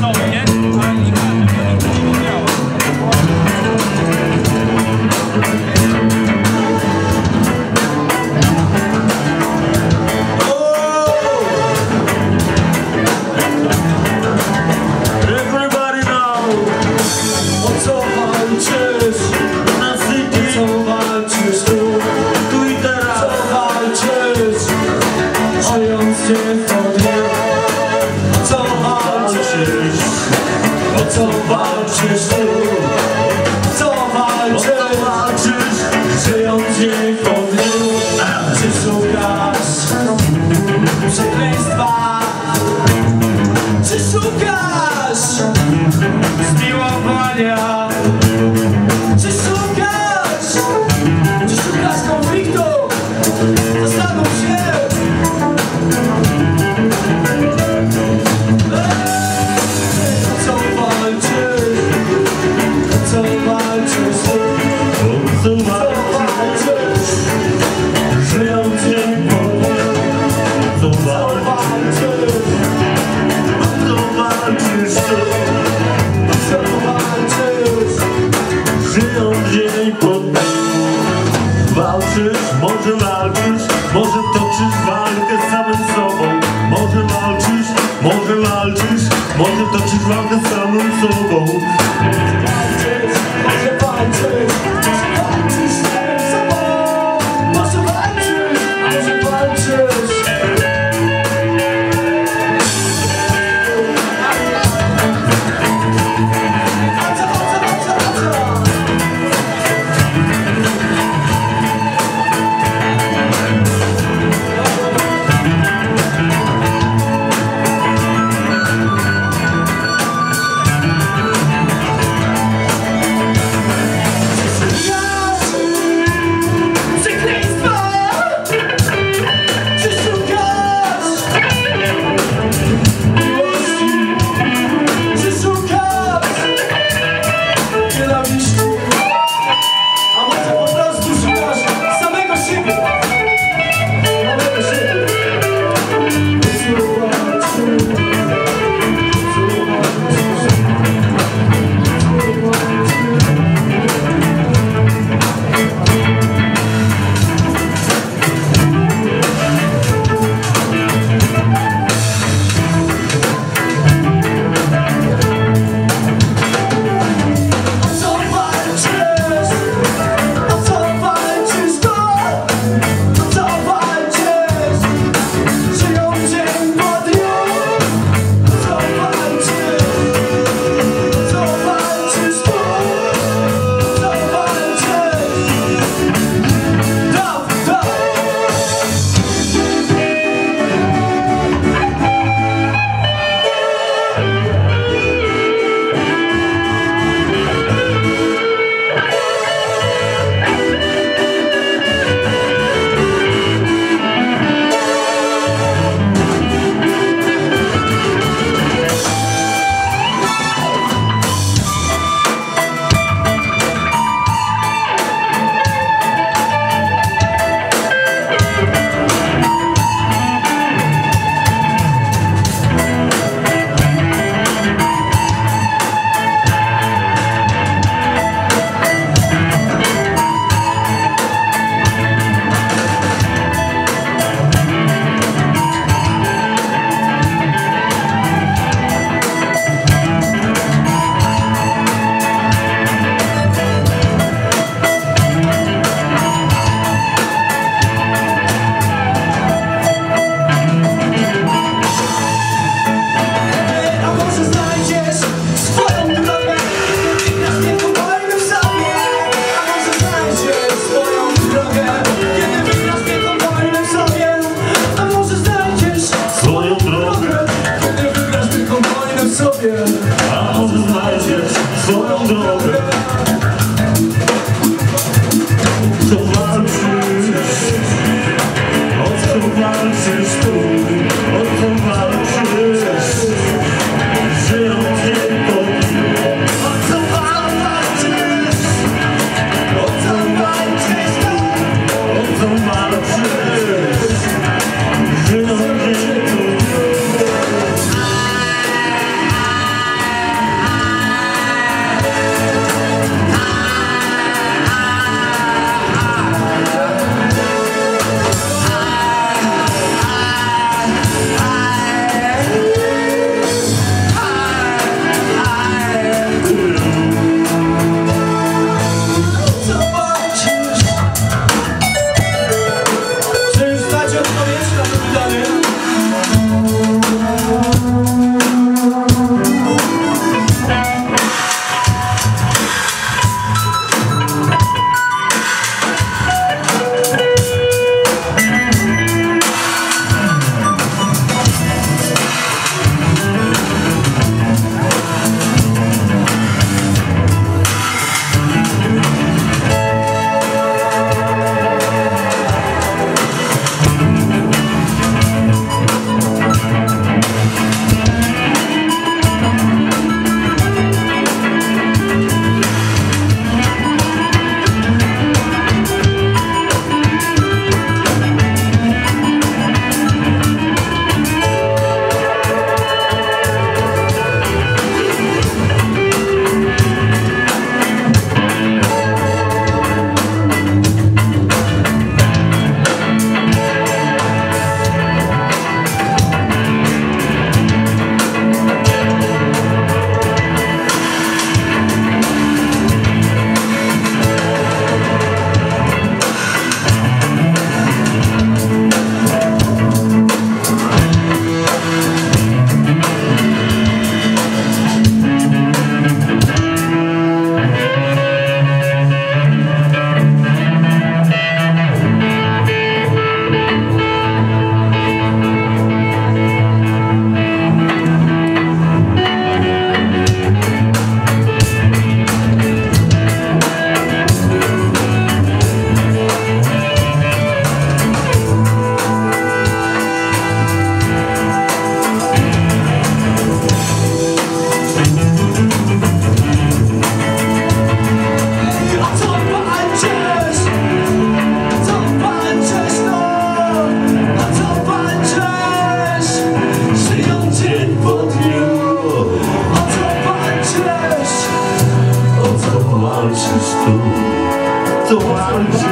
少年 co walczysz ty? Co walczysz? O co walczysz? Żyjąc dzień po dniu Czy szukasz przekleństwa? Czy szukasz zmiłowania? Just loved the summer so bold. 수 없는 Wow.